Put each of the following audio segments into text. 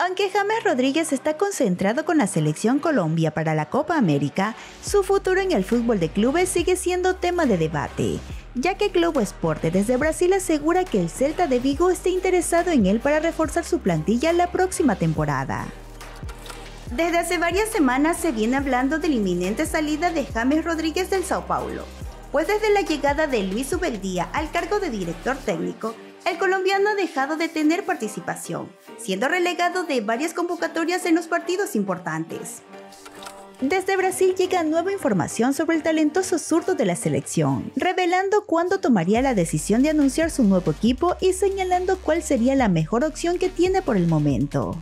Aunque James Rodríguez está concentrado con la selección Colombia para la Copa América, su futuro en el fútbol de clubes sigue siendo tema de debate, ya que Globo Esporte desde Brasil asegura que el Celta de Vigo está interesado en él para reforzar su plantilla la próxima temporada. Desde hace varias semanas se viene hablando de la inminente salida de James Rodríguez del Sao Paulo, pues desde la llegada de Luis Ubeldía al cargo de director técnico, el colombiano ha dejado de tener participación, siendo relegado de varias convocatorias en los partidos importantes. Desde Brasil llega nueva información sobre el talentoso zurdo de la selección, revelando cuándo tomaría la decisión de anunciar su nuevo equipo y señalando cuál sería la mejor opción que tiene por el momento.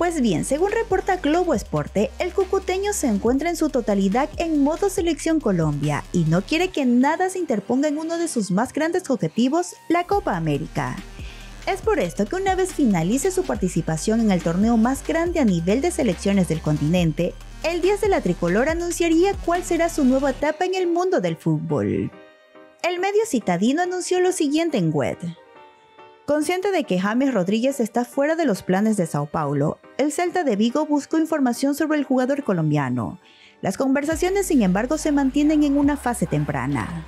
Pues bien, según reporta Globo Esporte, el cucuteño se encuentra en su totalidad en modo selección Colombia y no quiere que nada se interponga en uno de sus más grandes objetivos, la Copa América. Es por esto que una vez finalice su participación en el torneo más grande a nivel de selecciones del continente, el 10 de la tricolor anunciaría cuál será su nueva etapa en el mundo del fútbol. El medio citadino anunció lo siguiente en web. Consciente de que James Rodríguez está fuera de los planes de Sao Paulo, el Celta de Vigo buscó información sobre el jugador colombiano. Las conversaciones, sin embargo, se mantienen en una fase temprana.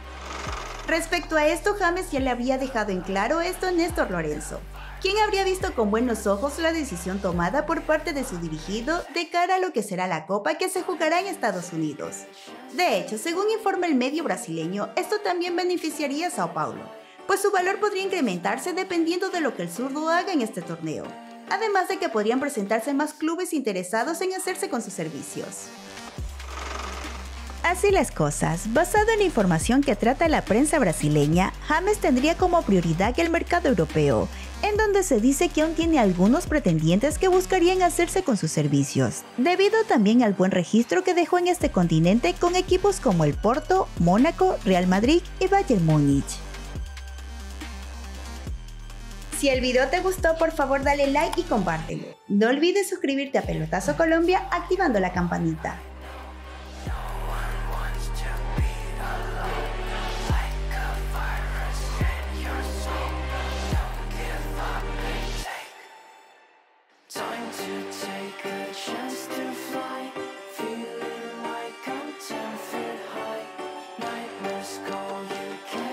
Respecto a esto, James ya le había dejado en claro esto a Néstor Lorenzo, quien habría visto con buenos ojos la decisión tomada por parte de su dirigido de cara a lo que será la Copa que se jugará en Estados Unidos. De hecho, según informa el medio brasileño, esto también beneficiaría a Sao Paulo, pues su valor podría incrementarse dependiendo de lo que el zurdo haga en este torneo, además de que podrían presentarse más clubes interesados en hacerse con sus servicios. Así las cosas, basado en la información que trata la prensa brasileña, James tendría como prioridad el mercado europeo, en donde se dice que aún tiene algunos pretendientes que buscarían hacerse con sus servicios, debido también al buen registro que dejó en este continente con equipos como el Porto, Mónaco, Real Madrid y Bayern Múnich. Si el video te gustó, por favor dale like y compártelo. No olvides suscribirte a Pelotazo Colombia activando la campanita.